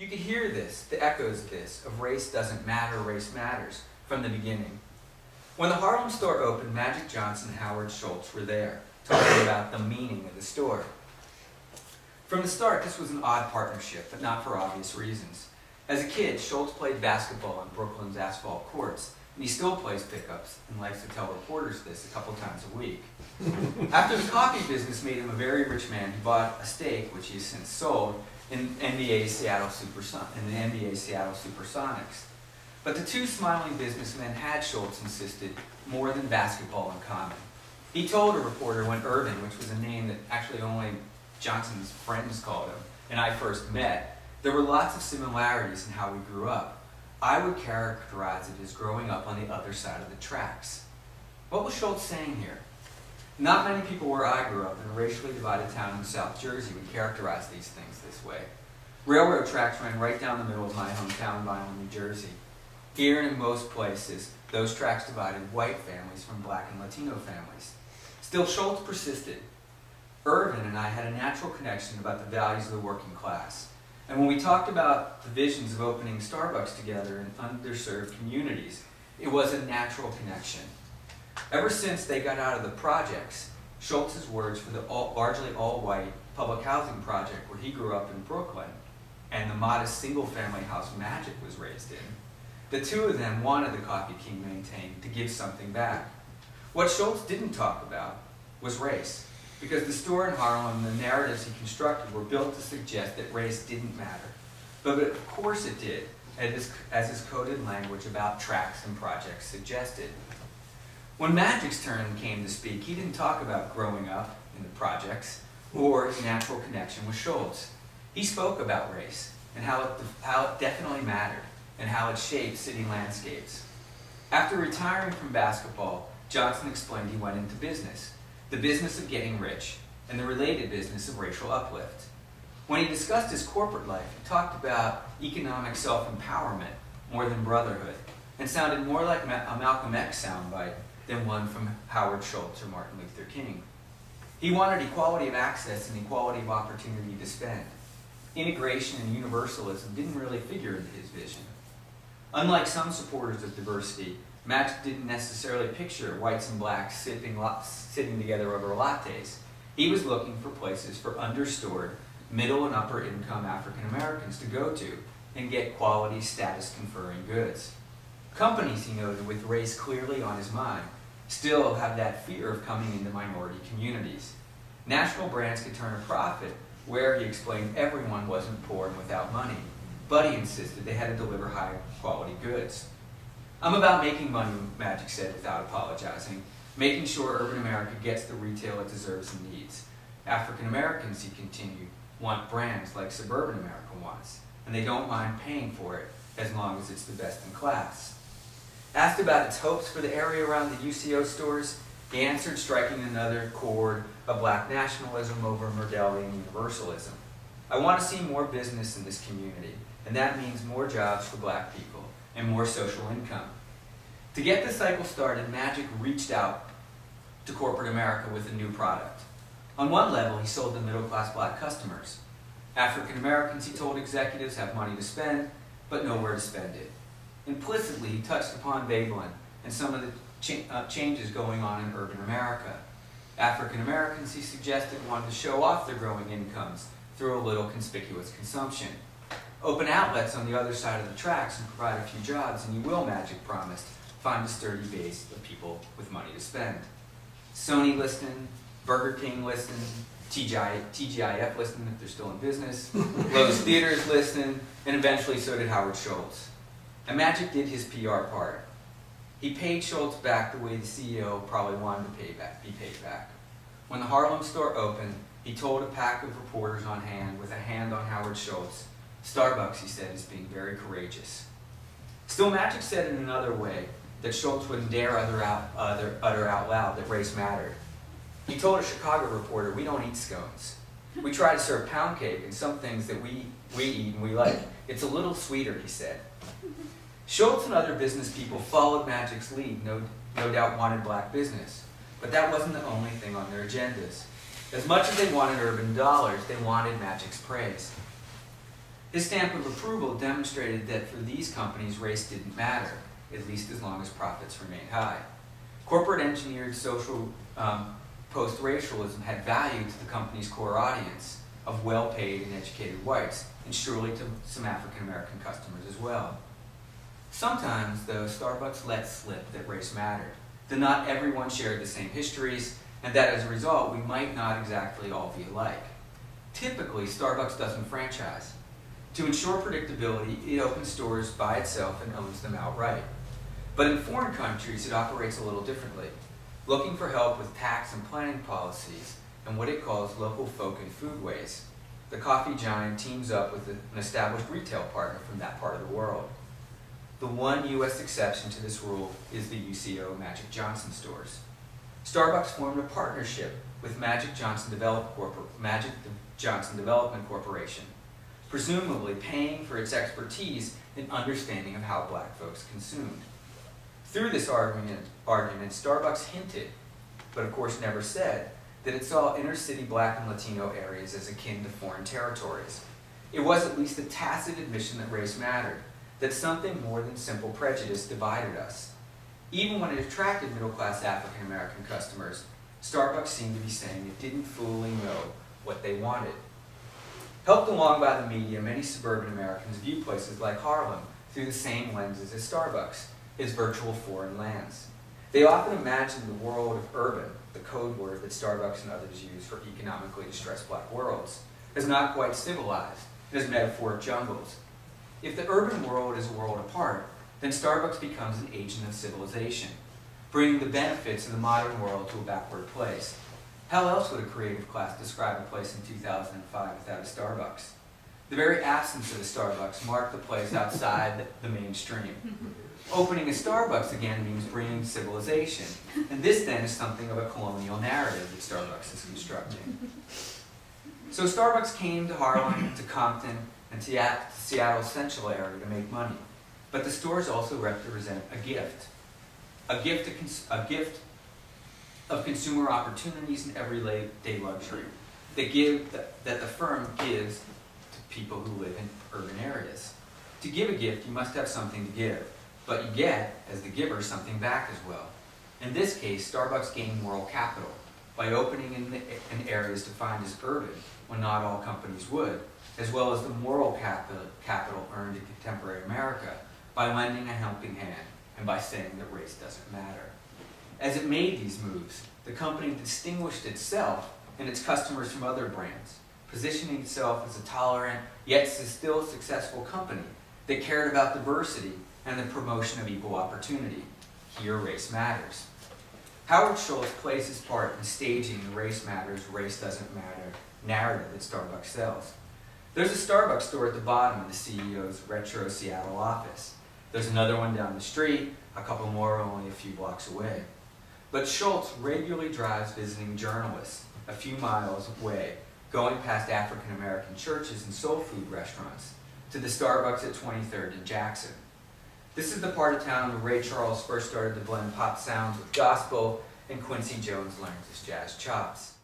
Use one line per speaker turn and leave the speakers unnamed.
You could hear this, the echoes of this, of race doesn't matter, race matters, from the beginning. When the Harlem store opened, Magic Johnson and Howard Schultz were there, talking about the meaning of the store. From the start, this was an odd partnership, but not for obvious reasons. As a kid, Schultz played basketball on Brooklyn's asphalt courts, and he still plays pickups and likes to tell reporters this a couple times a week. After the coffee business made him a very rich man, he bought a stake, which he has since sold, in NBA Seattle Superson in the NBA Seattle Supersonics. But the two smiling businessmen had, Schultz insisted, more than basketball in common. He told a reporter when Earvin, which was a name that actually only Johnson's friends called him, and I first met, there were lots of similarities in how we grew up. I would characterize it as growing up on the other side of the tracks. What was Schultz saying here? Not many people where I grew up in a racially divided town in South Jersey would characterize these things this way. Railroad tracks ran right down the middle of my hometown, Vineland, New Jersey. Here and in most places, those tracks divided white families from black and Latino families. Still, Schultz persisted. Earvin and I had a natural connection about the values of the working class. And when we talked about the visions of opening Starbucks together in underserved communities, it was a natural connection. Ever since they got out of the projects, Schultz's words for the all, largely all-white public housing project where he grew up in Brooklyn and the modest single-family house Magic was raised in, the two of them wanted the Coffee King maintained to give something back. What Schultz didn't talk about was race, because the store in Harlem and the narratives he constructed were built to suggest that race didn't matter. But, but of course it did, as, as his coded language about tracks and projects suggested. When Magic's turn came to speak, he didn't talk about growing up in the projects or his natural connection with Schultz. He spoke about race and how it, how it definitely mattered and how it shaped city landscapes. After retiring from basketball, Johnson explained he went into business, the business of getting rich, and the related business of racial uplift. When he discussed his corporate life, he talked about economic self-empowerment more than brotherhood, and sounded more like a Malcolm X soundbite than one from Howard Schultz or Martin Luther King. He wanted equality of access and equality of opportunity to spend. Integration and universalism didn't really figure into his vision. Unlike some supporters of diversity, Magic didn't necessarily picture whites and blacks sipping, sitting together over lattes. He was looking for places for understored, middle and upper income African Americans to go to and get quality status conferring goods. Companies, he noted, with race clearly on his mind, still have that fear of coming into minority communities. National brands could turn a profit where, he explained, everyone wasn't poor and without money, but he insisted they had to deliver high quality goods. I'm about making money, Magic said without apologizing, making sure urban America gets the retail it deserves and needs. African Americans, he continued, want brands like suburban America wants, and they don't mind paying for it as long as it's the best in class. Asked about its hopes for the area around the UCO stores, he answered striking another chord of black nationalism over Myrdalian universalism. I want to see more business in this community, and that means more jobs for black people and more social income. To get the cycle started, Magic reached out to corporate America with a new product. On one level, he sold to middle-class black customers. African Americans, he told executives, have money to spend, but nowhere to spend it. Implicitly, he touched upon Veblen and some of the ch uh, changes going on in urban America. African Americans, he suggested, wanted to show off their growing incomes through a little conspicuous consumption. Open outlets on the other side of the tracks and provide a few jobs, and you will, Magic promised, find a sturdy base of people with money to spend. Sony listened, Burger King listened, TGI, TGIF listened if they're still in business, Loews Theaters listened, and eventually so did Howard Schultz. And Magic did his PR part. He paid Schultz back the way the CEO probably wanted to pay back, be paid back. When the Harlem store opened, he told a pack of reporters on hand, with a hand on Howard Schultz, Starbucks, he said, is being very courageous. Still, Magic said in another way that Schultz wouldn't dare utter out, utter, utter out loud that race mattered. He told a Chicago reporter, we don't eat scones. We try to serve pound cake and some things that we, we eat and we like. It's a little sweeter, he said. Schultz and other business people followed Magic's lead, no, no doubt wanted black business. But that wasn't the only thing on their agendas. As much as they wanted urban dollars, they wanted Magic's praise. His stamp of approval demonstrated that for these companies, race didn't matter, at least as long as profits remained high. Corporate engineered social um, post-racialism had value to the company's core audience of well-paid and educated whites, and surely to some African American customers as well. Sometimes, though, Starbucks let slip that race mattered, that not everyone shared the same histories, and that as a result, we might not exactly all be alike. Typically, Starbucks doesn't franchise. To ensure predictability, it opens stores by itself and owns them outright. But in foreign countries, it operates a little differently, looking for help with tax and planning policies and what it calls local folk and foodways. The coffee giant teams up with an established retail partner from that part of the world. The one U.S. exception to this rule is the UCO Magic Johnson stores. Starbucks formed a partnership with Magic Johnson, Develop Magic Johnson Development Corporation, presumably paying for its expertise in understanding of how black folks consumed. Through this argument, argument, Starbucks hinted, but of course never said, that it saw inner city black and Latino areas as akin to foreign territories. It was at least a tacit admission that race mattered, that something more than simple prejudice divided us. Even when it attracted middle-class African American customers, Starbucks seemed to be saying it didn't fully know what they wanted. Helped along by the media, many suburban Americans view places like Harlem through the same lenses as Starbucks, as virtual foreign lands. They often imagine the world of urban, the code word that Starbucks and others use for economically distressed black worlds, as not quite civilized, as metaphoric jungles. If the urban world is a world apart, then Starbucks becomes an agent of civilization, bringing the benefits of the modern world to a backward place. How else would a creative class describe a place in 2005 without a Starbucks? The very absence of a Starbucks marked the place outside the mainstream. Opening a Starbucks again means bringing civilization. And this then is something of a colonial narrative that Starbucks is constructing. So Starbucks came to Harlem, to Compton, and Seattle central area to make money. But the stores also represent a gift. A gift, a gift of consumer opportunities and everyday luxury that, give, that the firm gives to people who live in urban areas. To give a gift, you must have something to give. But you get, as the giver, something back as well. In this case, Starbucks gained moral capital by opening in, in areas defined as urban, when not all companies would, as well as the moral capital, capital earned in contemporary America by lending a helping hand and by saying that race doesn't matter. As it made these moves, the company distinguished itself and its customers from other brands, positioning itself as a tolerant yet still successful company that cared about diversity and the promotion of equal opportunity. Here, race matters. Howard Schultz plays his part in staging the race matters, race doesn't matter narrative that Starbucks sells. There's a Starbucks store at the bottom of the CEO's retro Seattle office. There's another one down the street, a couple more only a few blocks away. But Schultz regularly drives visiting journalists a few miles away, going past African American churches and soul food restaurants, to the Starbucks at 23rd and Jackson. This is the part of town where Ray Charles first started to blend pop sounds with gospel and Quincy Jones learned his jazz chops.